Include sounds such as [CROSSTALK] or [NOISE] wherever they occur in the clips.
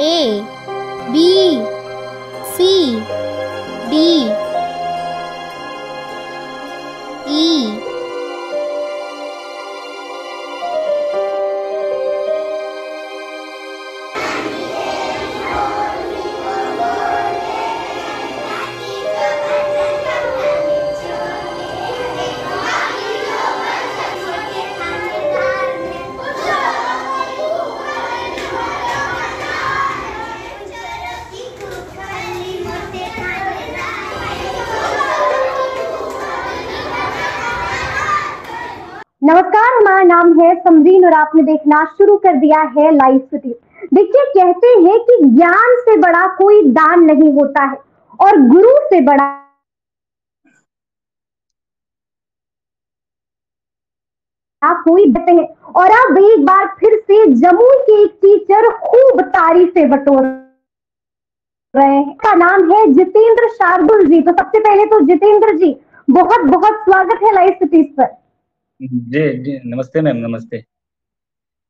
A B C D. E हमारा नाम है समरीन और आपने देखना शुरू कर दिया है लाइव सिटी देखिए, कहते हैं कि ज्ञान से बड़ा कोई दान नहीं होता है और गुरु से बड़ा आप कोई देते हैं। और अब एक बार फिर से जमुई के एक टीचर खूब तारीफें बटोर रहे हैं। का नाम है जितेंद्र शार्दुल जी। तो सबसे पहले तो जितेंद्र जी बहुत बहुत स्वागत है लाइव सिटीज़ पर। जी जी नमस्ते मैम नमस्ते।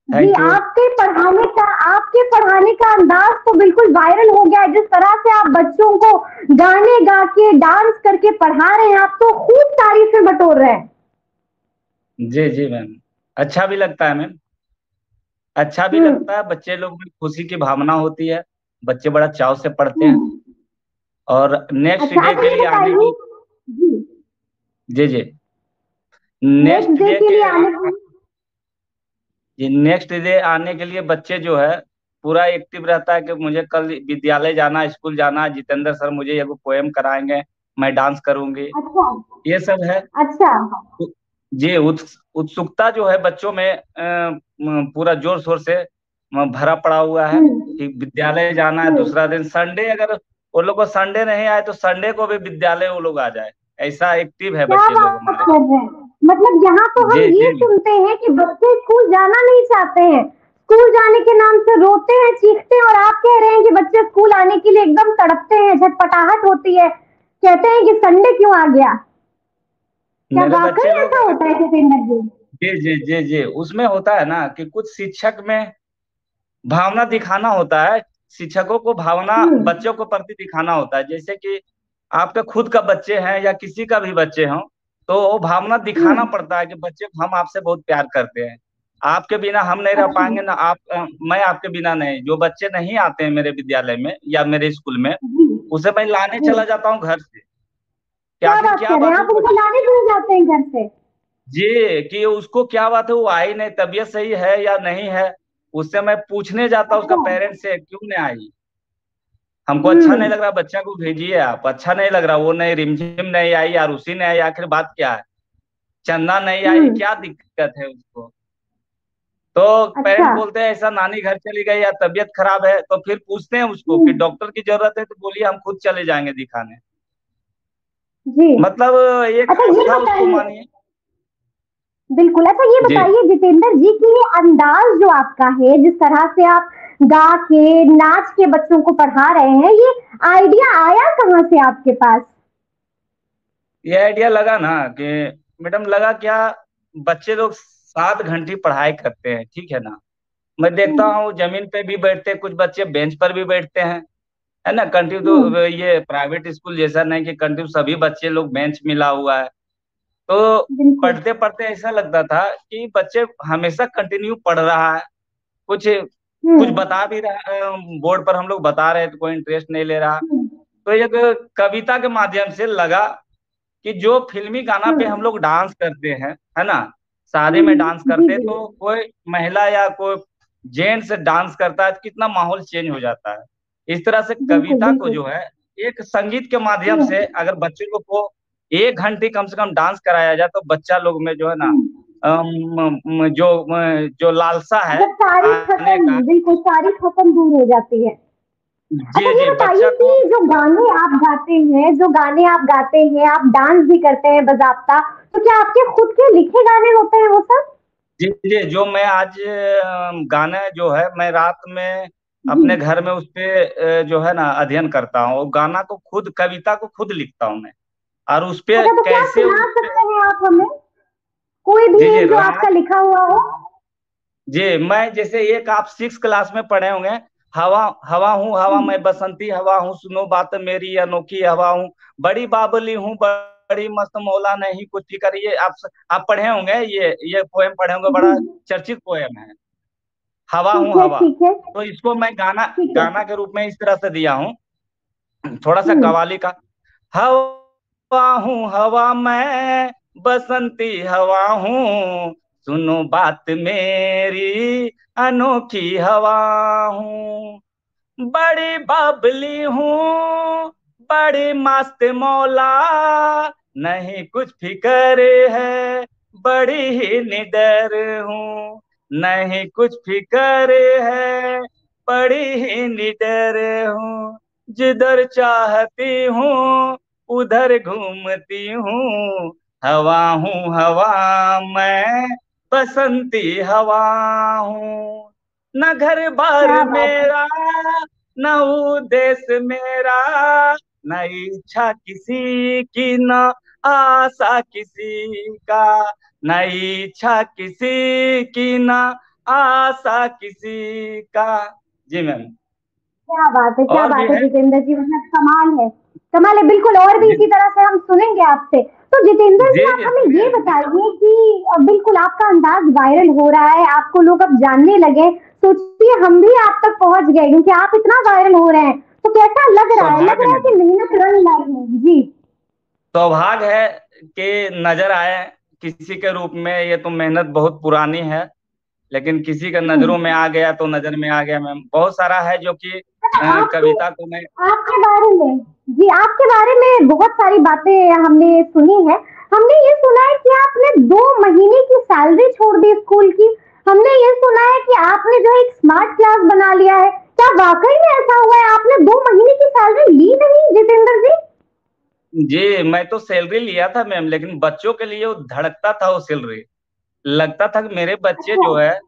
जी आपके पढ़ाने का आपके पढ़ाने का अंदाज तो बिल्कुल वायरल हो गया है। जिस तरह से आप बच्चों को गाने गा के डांस करके पढ़ा रहे हैं आप तो खूब तारीफें बटोर रहे हैं। जी जी मैम। अच्छा भी लगता है मैम। अच्छा भी हम्म। लगता है बच्चे लोग में खुशी की भावना होती है। बच्चे बड़ा चाव से पढ़ते हैं। और नेक्स्ट डे के लिए आने की जी जी। नेक्स्ट डे के लिए आने नेक्स्ट डे आने के लिए बच्चे जो है पूरा एक्टिव रहता है कि मुझे कल विद्यालय जाना स्कूल जाना जितेंद्र सर मुझे एगो पोएम कराएँगे मैं डांस करूँगी। अच्छा। ये सब है। अच्छा। जी उत्सुकता जो है बच्चों में पूरा ज़ोर शोर से भरा पड़ा हुआ है हम्म, कि विद्यालय जाना है हम्म। दूसरा दिन संडे अगर वो लोग को संडे नहीं आए तो संडे को भी विद्यालय वो लोग आ जाए। ऐसा एक्टिव है बच्चे लोग हमारे। मतलब यहाँ तो हम ये सुनते हैं कि बच्चे स्कूल जाना नहीं चाहते हैं। स्कूल जाने के नाम से रोते हैं चीखते हैं और आप कह रहे हैं कि बच्चे स्कूल आने के लिए एकदम तड़पते हैं झटपटाहट होती है। कहते हैं कि संडे क्यों आ गया? क्या वाकई ऐसा होता है जितेंद्र जी जी जी जी जी। उसमें होता है ना कि कुछ शिक्षक में भावना दिखाना होता है। शिक्षकों को भावना हम्म। बच्चों को प्रति दिखाना होता है। जैसे कि आपके खुद का बच्चे हैं या किसी का भी बच्चे हों तो वो भावना दिखाना हम्म। पड़ता है कि बच्चे हम आपसे बहुत प्यार करते हैं। आपके बिना हम नहीं रह अच्छा। पाएँगे ना आप मैं आपके बिना नहीं। जो बच्चे नहीं आते हैं मेरे विद्यालय में या मेरे स्कूल में उसे मैं लाने चला जाता हूँ घर से। क्या बात क्या हैं? बात आप है उनको लाने क्यों जाते हैं घर से? जी कि उसको क्या बात है वो आई नहीं तबीयत सही है या नहीं है उससे मैं पूछने जाता उसका अच्छा। पेरेंट्स से क्यों नहीं आई? हमको अच्छा हम्म। नहीं लग रहा बच्चा को भेजिए आप। अच्छा नहीं लग रहा वो नहीं रिमझिम नहीं आई या रूसी नहीं आई आखिर बात क्या है? चंदा नहीं आई हम्म। क्या दिक्कत है उसको? तो अच्छा। पेरेंट्स बोलते हैं ऐसा नानी घर चली गई या तबीयत खराब है तो फिर पूछते हैं उसको कि हम्म। डॉक्टर की ज़रूरत है तो बोलिए हम खुद चले जाएँगे दिखाने। जी। मतलब एक अच्छा, ये उसको मानिए। बिल्कुल। अच्छा ये बताइए जितेंद्र जी की ये अंदाज जो आपका है जिस तरह से आप गा के नाच के बच्चों को पढ़ा रहे हैं। ये आइडिया आया कहाँ से आपके पास? ये आइडिया लगा ना कि मैडम लगा क्या बच्चे लोग सात घंटे पढ़ाई करते हैं ठीक है ना? मैं देखता हूँ ज़मीन पे भी बैठते कुछ बच्चे बेंच पर भी बैठते हैं है ना? कंटिन्यू तो ये प्राइवेट स्कूल जैसा नहीं कि कंटिन्यू सभी बच्चे लोग बेंच मिला हुआ है। तो पढ़ते पढ़ते ऐसा लगता था कि बच्चे हमेशा कंटिन्यू पढ़ रहा है कुछ हम्म, कुछ बता भी रहा बोर्ड पर हम लोग बता रहे हैं तो कोई इंटरेस्ट नहीं ले रहा। हम्म, तो एक कविता के माध्यम से लगा कि जो फिल्मी गाना पे हम्म। हम लोग डांस करते हैं है ना? शादी में हम्म, डांस करते हैं तो कोई महिला या कोई जेंट्स डांस करता है तो कितना माहौल चेंज हो जाता है। इस तरह से कविता को जो है एक संगीत के माध्यम हम्म। से अगर बच्चे लोग को एक घंटे कम से कम डांस कराया जाए तो बच्चा लोग में जो है ना जो जो लालसा है मतलब सारी खत्म बिल्कुल सारी खत्म दूर हो जाती है। अच्छा जी ये जी बताइए कि जो गाने आप गाते हैं जो गाने आप गाते हैं आप डांस भी करते हैं बजाबता तो क्या आपके खुद के लिखे गाने होते हैं वो सब? जी जी जो मैं आज गाना जो है मैं रात में अपने घर में उस पे अ, जो है ना अध्ययन करता हूँ। और गाना को खुद कविता को खुद लिखता हूँ मैं। और उस पे अच्छा तो कैसे आप हमें? कोई भी जी, जी, आपका लिखा हुआ हो। जी मैं जैसे एक आप सिक्स क्लास में पढ़े होंगे हवा हवा हूँ हवा मैं बसंती हवा हूँ सुनो बात मेरी अनोखी हवा हूँ बड़ी बाबली हूँ बड़ी मस्त मौला नहीं कुछ फिकर ये आप आप पढ़े होंगे ये ये पोएम पढ़े होंगे बड़ा चर्चित पोएम है। हवा हूँ हवा। तो इसको मैं गाना गाना के रूप में इस तरह से दिया हूँ थोड़ा सा हम्म। कवाली का। हवा हूँ हवा मैं बसंती हवा हूँ, सुनो बात मेरी, अनोखी हवा हूँ। बड़ी बाबली हूँ, बड़ी मस्त मौला, नहीं कुछ फिकर है, बड़ी ही निडर हूँ। नहीं कुछ फिकर है, बड़ी ही निडर हूँ। जिधर चाहती हूँ, उधर घूमती हूँ हवा हूँ हवा मैं बसंती हवा हूँ न घर बार। मेरा न उद्देश्य मेरा न इच्छा किसी की न आशा किसी का न इच्छा किसी की न आशा किसी का जी मैम क्या बात है क्या बात है? जितेंद्र जी मतलब कमाल है कमाल है बिल्कुल और भी इसी तरह से हम सुनेंगे आपसे। तो जितेंद्र जी आप हमें ये बताइए कि बिल्कुल आपका अंदाज वायरल हो रहा है आपको लोग अब जानने लगे सोचिए हम भी आप तक पहुँच गए क्योंकि आप इतना वायरल हो रहे हैं। तो कैसा लग रहा है? लग रहा है कि मेहनत रंग लाई है। जी। सौभाग्य है कि नज़र आए किसी के रूप में ये तो मेहनत बहुत पुरानी है लेकिन किसी का नज़रों में आ गया तो नज़र में आ गया। मैम बहुत सारा है जो कि कविता को मैं आपके बारे में जी आपके बारे में बहुत सारी बातें हमने सुनी है। हमने ये सुना है कि आपने दो महीने की सैलरी छोड़ दी स्कूल की। हमने ये सुना है कि आपने जो एक स्मार्ट क्लास बना लिया है। क्या वाकई में ऐसा हुआ है? आपने दो महीने की सैलरी ली नहीं जितेंद्र जी? जी मैं तो सैलरी लिया था मैम लेकिन बच्चों के लिए वो धड़कता था वो सैलरी लगता था कि मेरे बच्चे जो है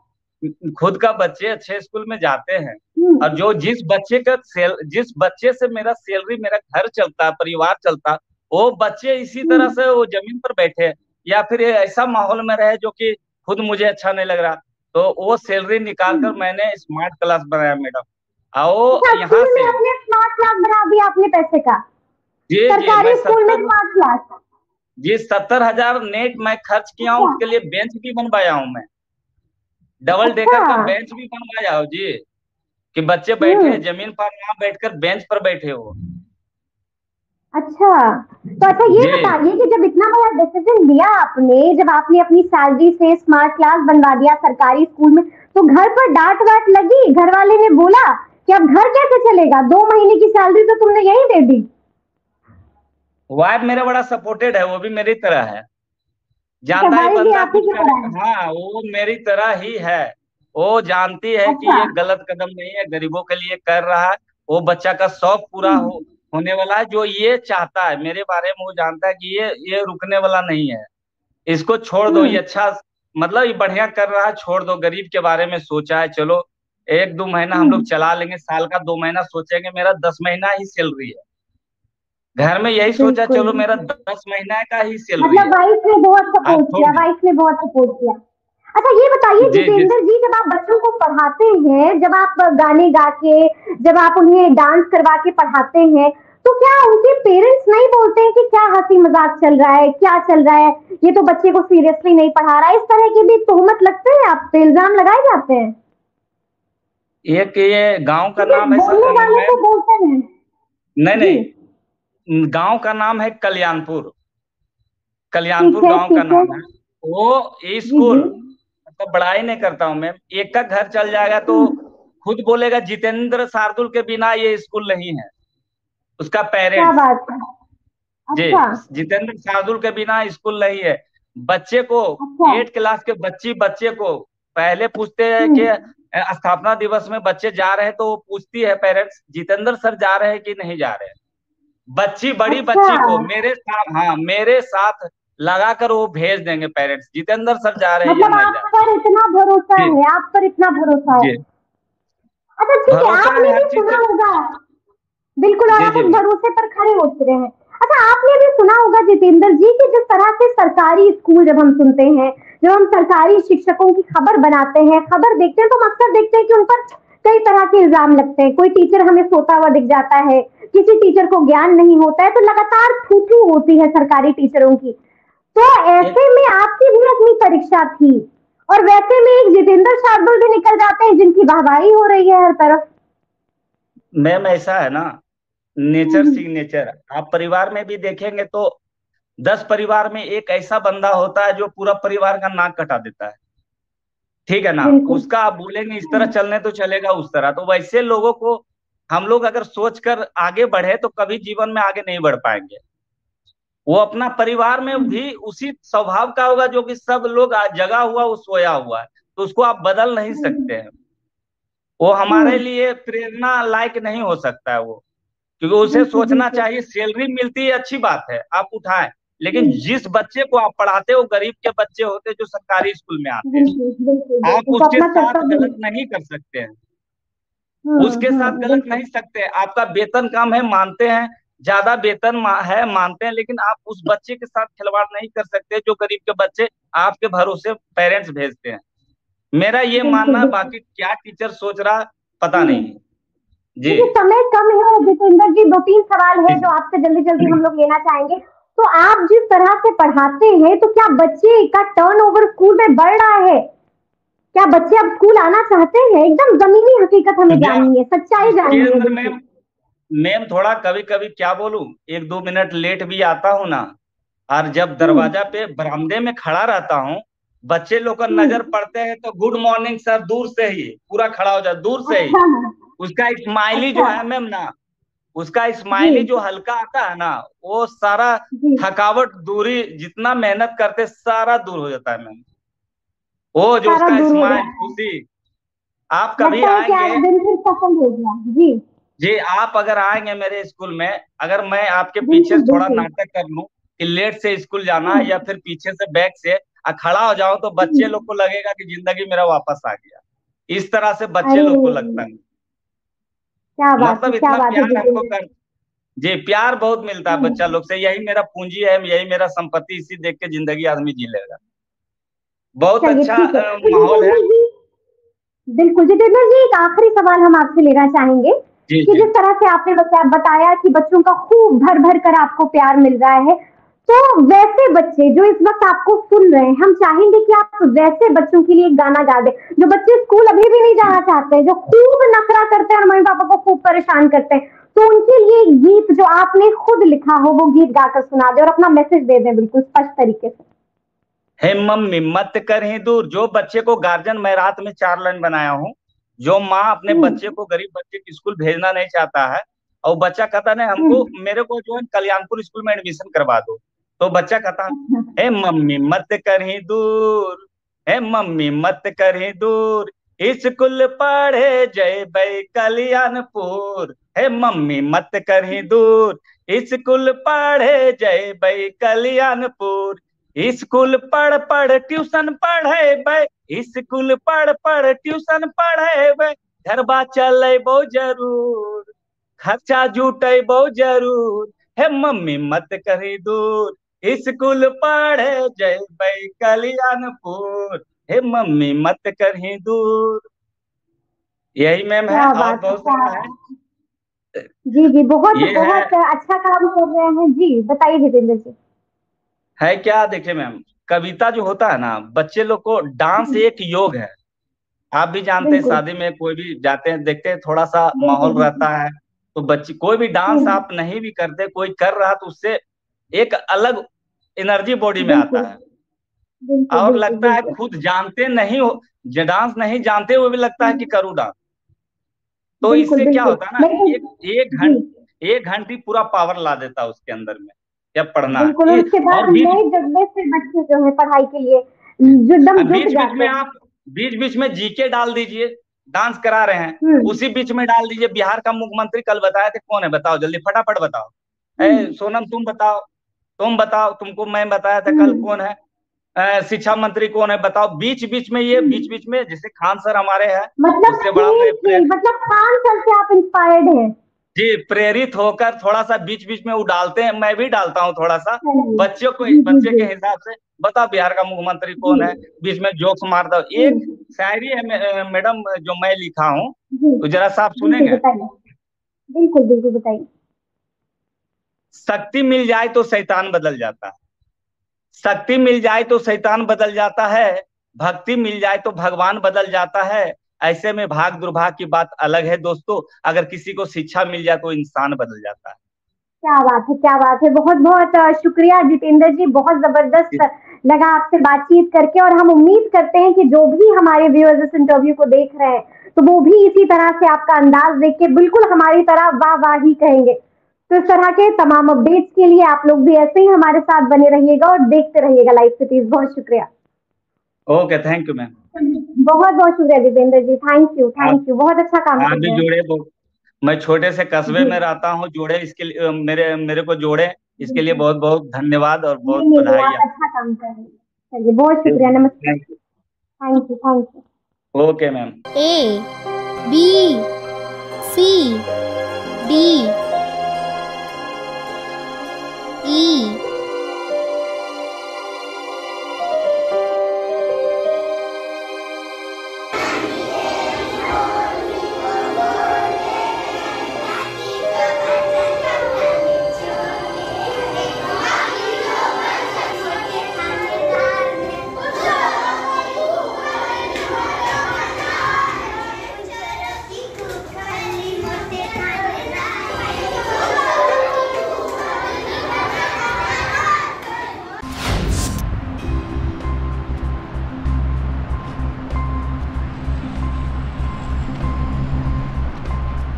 खुद का बच्चे अच्छे स्कूल में जाते हैं। हम्म, और जो जिस बच्चे का सेल जिस बच्चे से मेरा सैलरी मेरा घर चलता परिवार चलता वो बच्चे इसी तरह से वो ज़मीन पर बैठे या फिर ऐसा माहौल में रहे जो कि खुद मुझे अच्छा नहीं लग रहा तो वो सैलरी निकाल कर मैंने स्मार्ट क्लास बनाया मैडम। आओ अच्छा, यहाँ से आपने स्मार्ट क्लास बना दिया अपने पैसे का? जी सरकारी स्कूल में स्मार्ट क्लास। जी सत्तर हज़ार नेट मैं खर्च किया हूँ अच्छा। उसके लिए बेंच भी बनवाया हूँ मैं। डबल डेकर का अच्छा। बेंच भी बनवाया हूँ जी कि बच्चे बैठे हम्म। ज़मीन पर ना बैठकर बेंच पर बैठे हो। अच्छा तो अच्छा ये बताइए कि जब इतना बड़ा डिसीज़न लिया आपने जब आपने अपनी सैलरी से स्मार्ट क्लास बनवा दिया सरकारी स्कूल में तो घर पर डांट वाट लगी? घर वाले ने बोला कि अब घर कैसे चलेगा? दो महीने की सैलरी तो तुमने यही दे दी। वाइफ मेरा बड़ा सपोर्टेड है वो भी मेरी तरह है। जानता है बंदा कुछ करे हाँ वो मेरी तरह ही है वो जानती है अच्छा। कि। ये गलत कदम नहीं है गरीबों के लिए कर रहा है वो बच्चा का शौक पूरा हम्म। हो होने वाला है जो ये चाहता है मेरे बारे में वो जानता है कि ये ये रुकने वाला नहीं है इसको छोड़ दो हम्म। ये अच्छा मतलब ये बढ़िया कर रहा है छोड़ दो गरीब के बारे में सोचा है चलो एक दो महीना हम लोग हम्म। चला लेंगे साल का दो महीना सोचेंगे मेरा दस महीना ही सैलरी है घर में यही सोचा चलो मेरा दस महीना का ही सैलरी मतलब वाइफ ने बहुत सपोर्ट किया दीजिए। वाइफ ने बहुत सपोर्ट किया। अच्छा ये बताइए। जितेंद्र जी जब आप बच्चों को पढ़ाते हैं जब आप गाने गा के जब आप उन्हें डांस करवा के पढ़ाते हैं तो क्या उनके पेरेंट्स नहीं बोलते हैं कि क्या हँसी मज़ाक चल रहा है क्या चल रहा है? ये तो बच्चे को सीरियसली नहीं पढ़ा रहा। है इस तरह की भी तोहमत लगते हैं आप? पे इल्ज़ाम लगाए जाते हैं? एक ये गाँव का नाम है बोलने वाले तो बोलते हैं। नहीं नहीं गाँव का नाम है कल्याणपुर। कल्याणपुर गाँव का नाम है। वो स्कूल जी। मतलब बड़ाई नहीं करता हूँ मैं। एक का घर चल जाएगा तो खुद बोलेगा जितेंद्र शार्दुल के बिना ये स्कूल नहीं है। उसका पेरेंट्स जी अच्छा। जितेंद्र शार्दुल के बिना स्कूल नहीं है। बच्चे को अच्छा। एट क्लास के बच्ची बच्चे को पहले पूछते हैं कि स्थापना दिवस में बच्चे जा रहे हैं तो वो पूछती है पेरेंट्स जितेंद्र सर जा रहे हैं कि नहीं जा रहे? हैं बच्ची बड़ी अच्छा। बच्ची को मेरे साथ हाँ मेरे साथ लगाकर वो भेज देंगे पेरेंट्स। जितेंद्र सर जा रहे हैं मतलब नहीं आप पर इतना भरोसा है आप पर इतना भरोसा है। अच्छा ठीक है आपने भी सुना होगा। बिल्कुल और आप। भरोसे पर खड़े उतरे हैं। अच्छा आपने भी सुना होगा जितेंद्र जी कि जिस तरह से सरकारी स्कूल जब हम सुनते हैं जब हम सरकारी शिक्षकों की खबर बनाते हैं खबर देखते हैं तो हम अक्सर देखते हैं कि उन पर कई तरह के इल्ज़ाम लगते हैं। कोई टीचर हमें सोता हुआ दिख जाता है किसी टीचर को ज्ञान नहीं होता है तो लगातार थू होती है सरकारी टीचरों की। तो ऐसे में आपकी भी अपनी परीक्षा थी और वैसे में एक जितेंद्र शार्दुल भी निकल जाते हैं जिनकी वाहवाही हो रही है हर तरफ़। मैम ऐसा है ना नेचर हम्म। सिग्नेचर आप परिवार में भी देखेंगे तो दस परिवार में एक ऐसा बंदा होता है जो पूरा परिवार का नाक कटा देता है। ठीक है ना? उसका आप बोलेंगे इस तरह चलने तो चलेगा उस तरह। तो वैसे लोगों को हम लोग अगर सोचकर आगे बढ़े तो कभी जीवन में आगे नहीं बढ़ पाएँगे वो अपना परिवार में भी उसी स्वभाव का होगा जो कि सब लोग आज जगा हुआ वो सोया हुआ है तो उसको आप बदल नहीं सकते हैं वो हमारे हम्म। लिए प्रेरणा लायक नहीं हो सकता है वो क्योंकि उसे सोचना चाहिए सैलरी मिलती है अच्छी बात है आप उठाएँ लेकिन हम्म। जिस बच्चे को आप पढ़ाते हो गरीब के बच्चे होते जो सरकारी स्कूल में आते हैं आप। तो उसके साथ गलत नहीं कर सकते हैं उसके हम्म, साथ गलत नहीं सकते। आपका वेतन कम है मानते हैं ज़्यादा वेतन मा- है मानते हैं लेकिन आप उस बच्चे के साथ खिलवाड़ नहीं कर सकते जो गरीब के बच्चे आपके भरोसे पेरेंट्स भेजते हैं। मेरा ये मानना बाकी क्या टीचर सोच रहा पता हम्म। नहीं। जी। समय कम है जितेंद्र जी दो तीन सवाल है जो। आपसे जल्दी जल्दी हम लोग लेना चाहेंगे। तो आप जिस तरह से पढ़ाते हैं तो क्या बच्चे का टर्नओवर स्कूल में बढ़ रहा है? क्या बच्चे अब स्कूल आना चाहते हैं? एकदम जमीनी हकीकत हमें जाननी है सच्चाई जाननी है मैम मैम थोड़ा कभी कभी क्या बोलूँ एक दो मिनट लेट भी आता हूँ ना और जब दरवाज़ा पे बरामदे में खड़ा रहता हूँ बच्चे लोग का हम्म। नज़र पड़ते हैं तो गुड मॉर्निंग सर दूर से ही पूरा खड़ा हो जाए दूर से ही। [LAUGHS] उसका स्माइली जो अच्छा। है मैम ना उसका स्माइली जो। हल्का आता है ना वो सारा थकावट दूरी जितना मेहनत करते सारा दूर हो जाता है मैम। वो जो उसका स्माइल खुशी आप कभी है आएँगे? हो जी। जी आप अगर आएँगे मेरे स्कूल में अगर मैं आपके पीछे थोड़ा नाटक कर लूँ कि लेट से स्कूल जाना हम्म। या फिर पीछे से बैग से खड़ा हो जाऊँ तो बच्चे लोग को लगेगा कि ज़िंदगी मेरा वापस आ गया। इस तरह से बच्चे लोग को लगता है। क्या बात मतलब है क्या इतना प्यार हमको कर जी प्यार बहुत मिलता है हम्म। बच्चा लोग से। यही मेरा पूंजी है यही मेरा संपत्ति इसी देख के ज़िंदगी आदमी जी लेगा। बहुत अच्छा माहौल है। जी बिल्कुल जितेंद्र जी एक आखिरी सवाल हम आपसे लेना चाहेंगे जी कि जिस तरह से आपने बता, बताया कि बच्चों का खूब भर भर कर आपको प्यार मिल रहा है तो वैसे बच्चे जो इस वक्त आपको सुन रहे हैं हम चाहेंगे कि आप वैसे बच्चों के लिए एक गाना गा दें जो बच्चे स्कूल अभी भी नहीं जाना चाहते हैं जो खूब नखरा करते हैं और मम्मी पापा को खूब परेशान करते हैं तो उनके लिए गीत जो आपने खुद लिखा हो वो गीत गाकर सुना दे और अपना मैसेज दे दें बिल्कुल स्पष्ट तरीके से। हे मम्मी मत करें दूर। जो बच्चे को गार्जियन मैं रात में चार लाइन बनाया हूँ। जो माँ अपने हम्म। बच्चे को गरीब बच्चे के स्कूल भेजना नहीं चाहता है और बच्चा कहता नहीं हमको मेरे को जो है कल्याणपुर स्कूल में एडमिशन करवा दो। तो बच्चा कहता हे मम्मी मत कहीं दूर। हे मम्मी मत कहीं दूर। स्कूल पढ़े जय बई कल्याणपुर। हे मम्मी मत कहीं दूर। स्कूल पढ़े जय बई कल्याणपुर। स्कूल पढ़ पढ़ ट्यूशन पढ़े बे स्कूल पढ़ पढ़ ट्यूशन पढ़े बे घरबा चले बहु ज़रूर खर्चा जुटे बहु ज़रूर हे मम्मी मत करी दूर। स्कूल पढ़े जय बई कल्याणपुर हे मम्मी मत करी दूर। यही मैम है और बहुत है। जी जी बहुत बहुत अच्छा काम कर रहे हैं। जी बताइए जितेंद्र जी। है क्या? देखिए मैम कविता जो होता है ना बच्चे लोग को डांस एक योग है। आप भी जानते हैं शादी में कोई भी जाते हैं देखते हैं थोड़ा सा माहौल रहता है तो बच्चे कोई भी डांस हम्म। आप नहीं भी करते कोई कर रहा तो उससे एक अलग एनर्जी बॉडी में आता है। और लगता है खुद जानते नहीं हो जो डांस नहीं जानते हुए भी लगता है कि करूँ डांस। तो इससे क्या होता है ना एक एक घंटे एक घंटे पूरा पावर ला देता है उसके अंदर में। जब पढ़ना बिल्कुल उसके बाद नए जज्बे से बच्चे जो है पढ़ाई के लिए बीच बीच में आप बीच बीच में जीके डाल दीजिए डांस करा रहे हैं हम्म, उसी बीच में डाल दीजिए बिहार का मुख्यमंत्री कल बताया थे कौन है बताओ जल्दी फटाफट बताओ ए हम्म। सोनम तुम बताओ तुम बताओ तुमको मैं बताया था कल हम्म। कौन है शिक्षा मंत्री कौन है बताओ बीच बीच में ये। बीच बीच में जैसे खान सर हमारे हैं मतलब उससे बड़ा मतलब पाँच साल से आप इंस्पायर्ड हैं जी प्रेरित होकर थोड़ा सा बीच बीच में वो डालते हैं। मैं भी डालता हूँ थोड़ा सा बच्चों को जी, जी, बच्चे के हिसाब से। बताओ बिहार का मुख्यमंत्री कौन है? बीच में जोक्स मार दो। एक शायरी है मैडम जो मैं लिखा हूँ। तो जरा सा आप सुनेंगे। बिल्कुल बिल्कुल बताइए। शक्ति मिल जाए तो शैतान बदल जाता है। शक्ति मिल जाए तो शैतान बदल जाता है। भक्ति मिल जाए तो भगवान बदल जाता है। ऐसे में भाग दुर्भाग की बात अलग है दोस्तों। अगर किसी को शिक्षा मिल जाए तो इंसान बदल जाता है। क्या बात है क्या बात है। बहुत बहुत शुक्रिया जितेंद्र जी। बहुत ज़बरदस्त लगा आपसे बातचीत करके और हम उम्मीद करते हैं कि जो भी हमारे व्यूअर्स इस इंटरव्यू को देख रहे हैं तो वो भी इसी तरह से आपका अंदाज देख के बिल्कुल हमारी तरह वाह वाह ही कहेंगे। तो इस तरह के तमाम अपडेट्स के लिए आप लोग भी ऐसे ही हमारे साथ बने रहिएगा और देखते रहिएगा लाइव सिटीज़ बहुत शुक्रिया। ओके थैंक यू मैम बहुत बहुत शुक्रिया Jitendra ji. Thank you thank you बहुत अच्छा काम आप भी जोड़े मैं छोटे से कस्बे में रहता हूँ जोड़े इसके लिए मेरे मेरे को जोड़े। इसके लिए बहुत बहुत धन्यवाद और बहुत बधाई अच्छा काम कर रहे हैं चलिए बहुत शुक्रिया नमस्ते। Thank you thank you okay ma'am. A B C D E